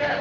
Yeah.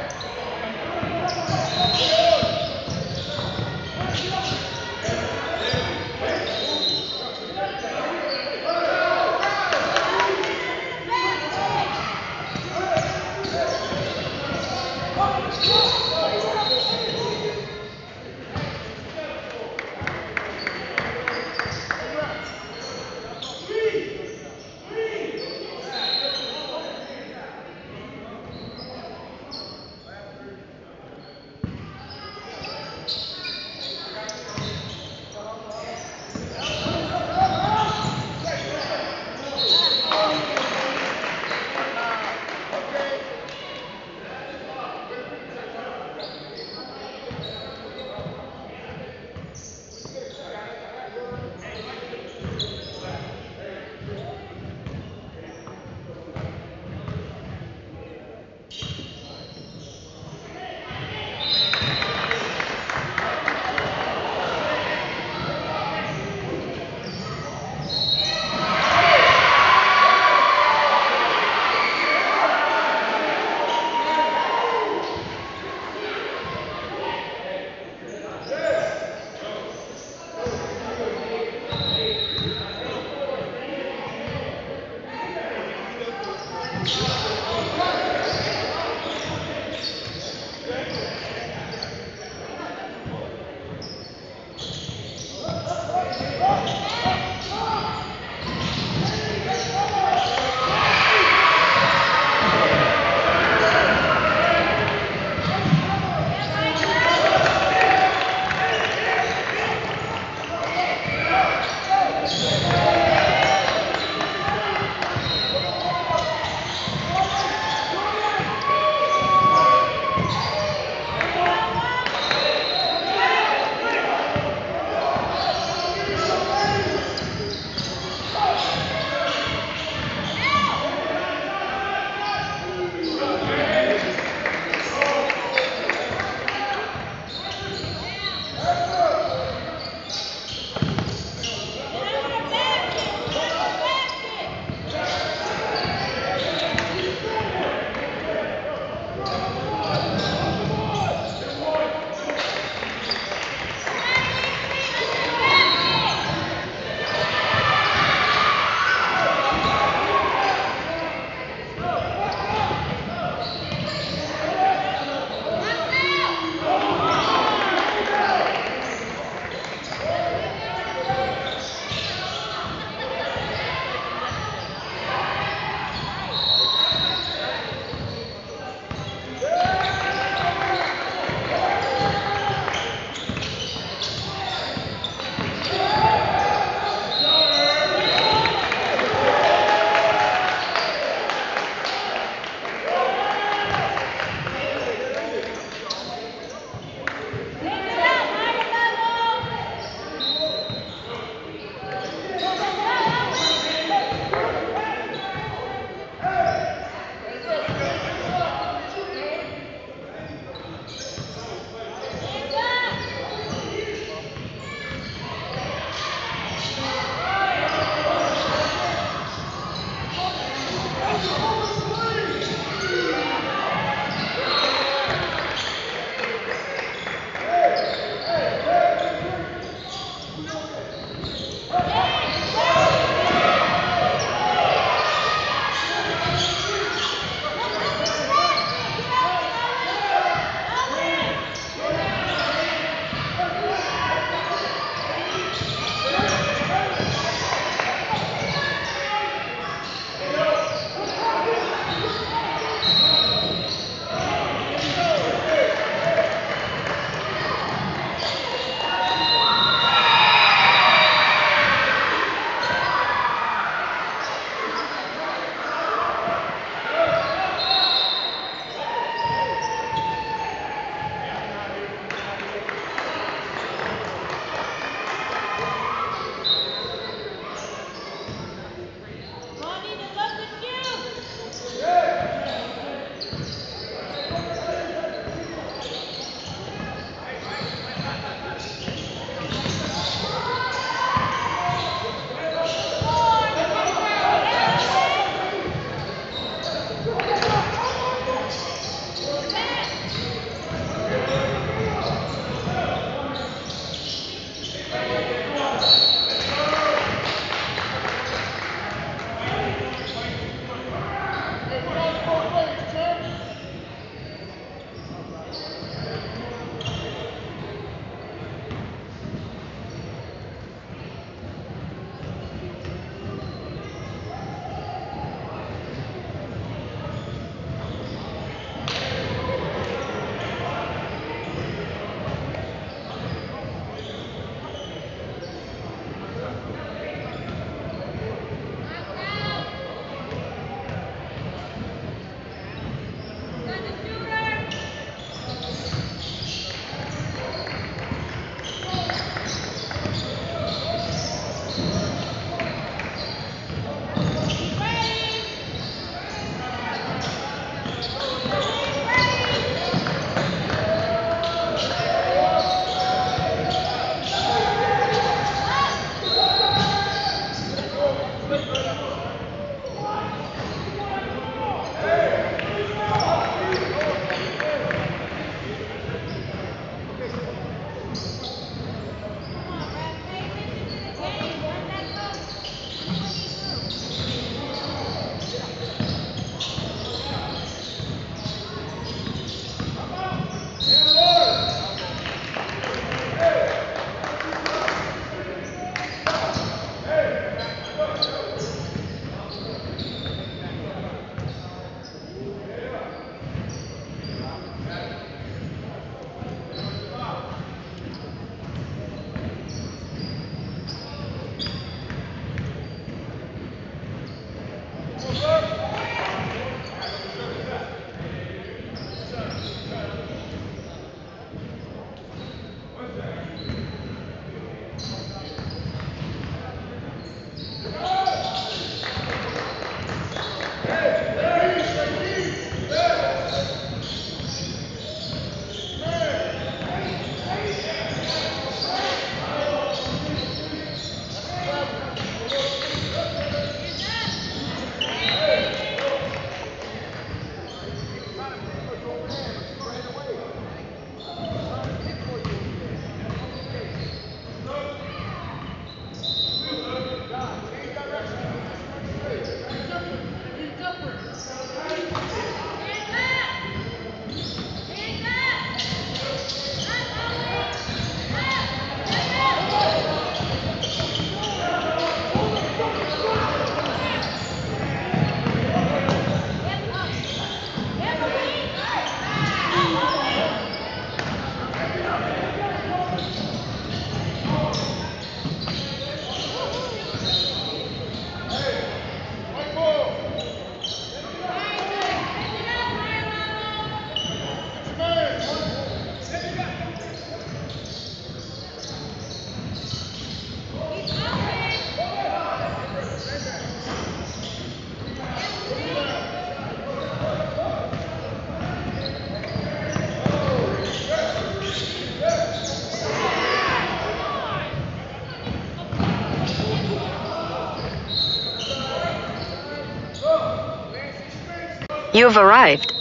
You've arrived.